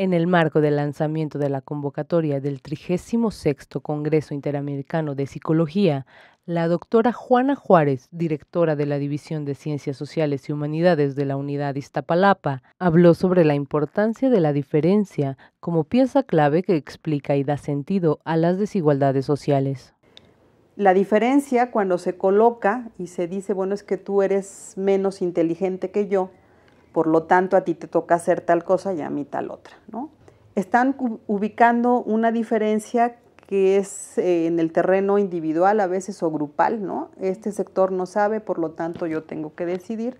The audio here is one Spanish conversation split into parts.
En el marco del lanzamiento de la convocatoria del 36 Congreso Interamericano de Psicología, la doctora Juana Juárez, directora de la División de Ciencias Sociales y Humanidades de la Unidad Iztapalapa, habló sobre la importancia de la diferencia como pieza clave que explica y da sentido a las desigualdades sociales. La diferencia cuando se coloca y se dice, bueno, es que tú eres menos inteligente que yo, por lo tanto a ti te toca hacer tal cosa y a mí tal otra, ¿no? Están ubicando una diferencia que es eh, en el terreno individual a veces o grupal, ¿no? Este sector no sabe, por lo tanto yo tengo que decidir,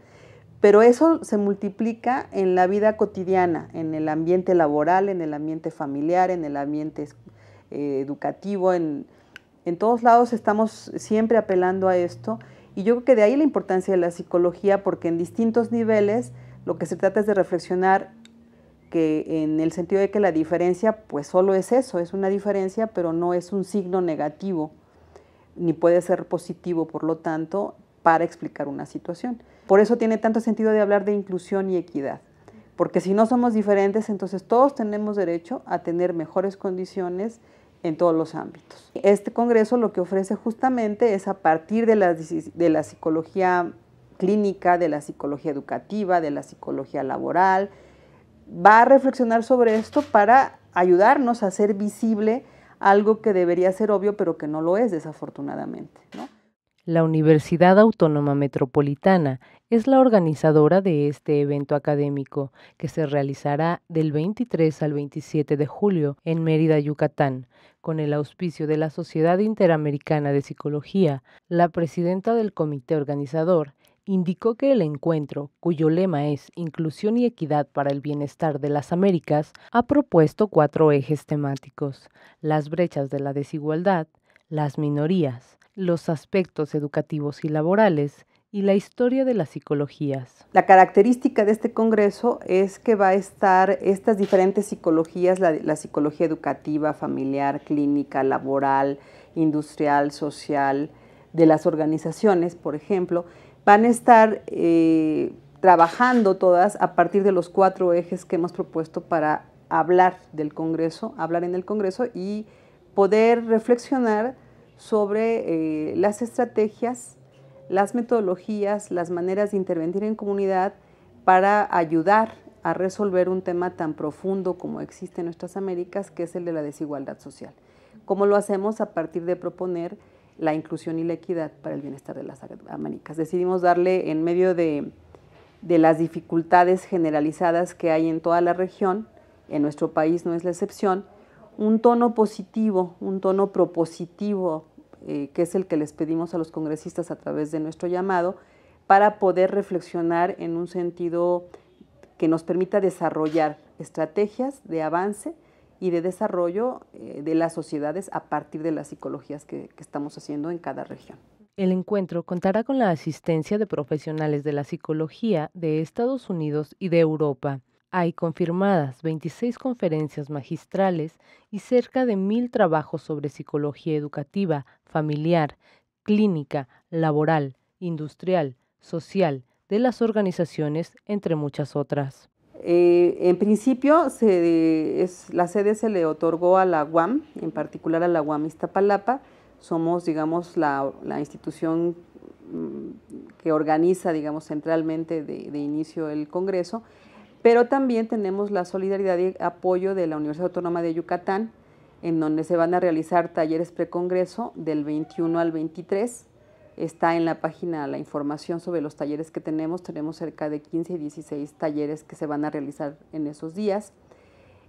pero eso se multiplica en la vida cotidiana, en el ambiente laboral, en el ambiente familiar, en el ambiente eh, educativo, en, en todos lados estamos siempre apelando a esto y yo creo que de ahí la importancia de la psicología porque en distintos niveles lo que se trata es de reflexionar que en el sentido de que la diferencia pues solo es eso, es una diferencia, pero no es un signo negativo, ni puede ser positivo, por lo tanto, para explicar una situación. Por eso tiene tanto sentido de hablar de inclusión y equidad, porque si no somos diferentes, entonces todos tenemos derecho a tener mejores condiciones en todos los ámbitos. Este Congreso lo que ofrece justamente es a partir de la, de la psicología clínica, de la psicología educativa, de la psicología laboral. Va a reflexionar sobre esto para ayudarnos a hacer visible algo que debería ser obvio, pero que no lo es, desafortunadamente. La Universidad Autónoma Metropolitana es la organizadora de este evento académico que se realizará del 23 al 27 de julio en Mérida, Yucatán, con el auspicio de la Sociedad Interamericana de Psicología. La presidenta del comité organizador indicó que el encuentro, cuyo lema es Inclusión y Equidad para el Bienestar de las Américas, ha propuesto cuatro ejes temáticos, las brechas de la desigualdad, las minorías, los aspectos educativos y laborales y la historia de las psicologías. La característica de este Congreso es que va a estar estas diferentes psicologías, la, la psicología educativa, familiar, clínica, laboral, industrial, social, de las organizaciones, por ejemplo, van a estar eh, trabajando todas a partir de los cuatro ejes que hemos propuesto para hablar del Congreso, hablar en el Congreso y poder reflexionar sobre eh, las estrategias, las metodologías, las maneras de intervenir en comunidad para ayudar a resolver un tema tan profundo como existe en nuestras Américas, que es el de la desigualdad social. ¿Cómo lo hacemos? A partir de proponer la inclusión y la equidad para el bienestar de las Américas. Decidimos darle en medio de, las dificultades generalizadas que hay en toda la región, en nuestro país no es la excepción, un tono positivo, un tono propositivo, eh, que es el que les pedimos a los congresistas a través de nuestro llamado, para poder reflexionar en un sentido que nos permita desarrollar estrategias de avance y de desarrollo eh, de las sociedades a partir de las psicologías que, estamos haciendo en cada región. El encuentro contará con la asistencia de profesionales de la psicología de Estados Unidos y de Europa. Hay confirmadas 26 conferencias magistrales y cerca de mil trabajos sobre psicología educativa, familiar, clínica, laboral, industrial, social, de las organizaciones, entre muchas otras. Eh, en principio, la sede se le otorgó a la UAM, en particular a la UAM Iztapalapa. Somos, digamos, la, institución mm, que organiza, digamos, centralmente de, inicio el Congreso, pero también tenemos la solidaridad y apoyo de la Universidad Autónoma de Yucatán, en donde se van a realizar talleres precongreso del 21 al 23 Está en la página la información sobre los talleres que tenemos. Tenemos cerca de 15 y 16 talleres que se van a realizar en esos días.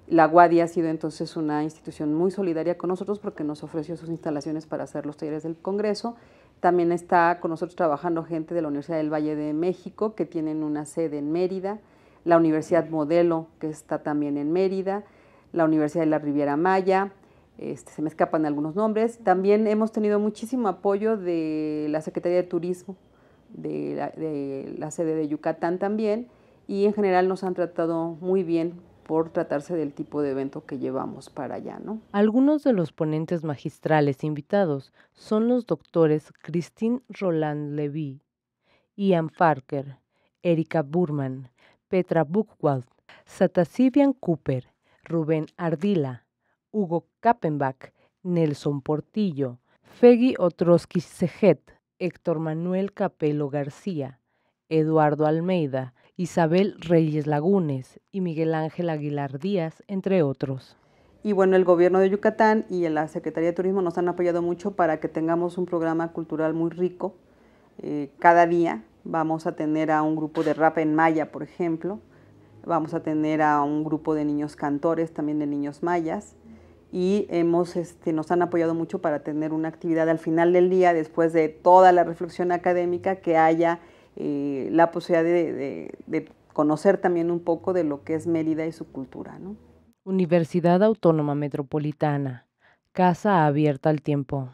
La Guadia ha sido entonces una institución muy solidaria con nosotros porque nos ofreció sus instalaciones para hacer los talleres del Congreso. También está con nosotros trabajando gente de la Universidad del Valle de México, que tienen una sede en Mérida, la Universidad Modelo, que está también en Mérida, la Universidad de la Riviera Maya, este, se me escapan algunos nombres. También hemos tenido muchísimo apoyo de la Secretaría de Turismo, de la, sede de Yucatán también, y en general nos han tratado muy bien por tratarse del tipo de evento que llevamos para allá, ¿no? Algunos de los ponentes magistrales invitados son los doctores Christine Roland Levy, Ian Parker, Erika Burman, Petra Buchwald, Satasivian Cooper, Rubén Ardila, Hugo Kappenbach, Nelson Portillo, Fegui Otroski Sejet, Héctor Manuel Capelo García, Eduardo Almeida, Isabel Reyes Lagunes y Miguel Ángel Aguilar Díaz, entre otros. Y bueno, el gobierno de Yucatán y la Secretaría de Turismo nos han apoyado mucho para que tengamos un programa cultural muy rico. Eh, cada día vamos a tener a un grupo de rap en maya, por ejemplo. Vamos a tener a un grupo de niños cantores, también de niños mayas. Y hemos, este, nos han apoyado mucho para tener una actividad al final del día, después de toda la reflexión académica, que haya eh, la posibilidad de, conocer también un poco de lo que es Mérida y su cultura. ¿no? Universidad Autónoma Metropolitana, Casa Abierta al Tiempo.